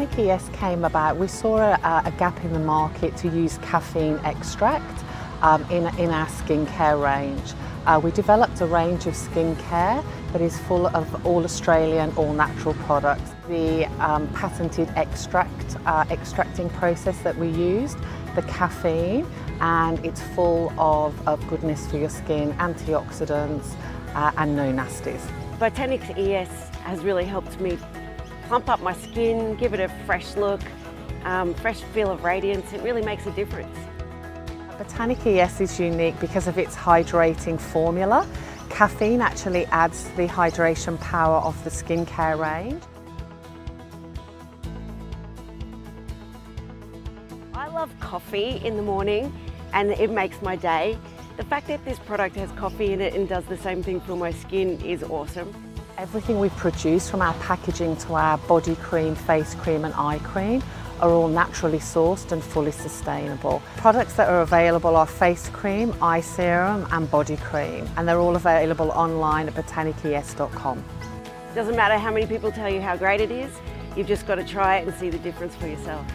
Botanic ES came about, we saw a, a gap in the market to use caffeine extract um, in, in our skincare range. Uh, we developed a range of skincare that is full of all Australian, all natural products. The um, patented extract, uh, extracting process that we used, the caffeine, and it's full of, of goodness for your skin, antioxidants, uh, and no nasties. Botanics ES has really helped me plump up my skin, give it a fresh look, um, fresh feel of radiance. It really makes a difference. Botanic ES is unique because of its hydrating formula. Caffeine actually adds to the hydration power of the skincare range. I love coffee in the morning and it makes my day. The fact that this product has coffee in it and does the same thing for my skin is awesome. Everything we produce from our packaging to our body cream, face cream and eye cream are all naturally sourced and fully sustainable. Products that are available are face cream, eye serum and body cream and they're all available online at botanices.com. Doesn't matter how many people tell you how great it is, you've just got to try it and see the difference for yourself.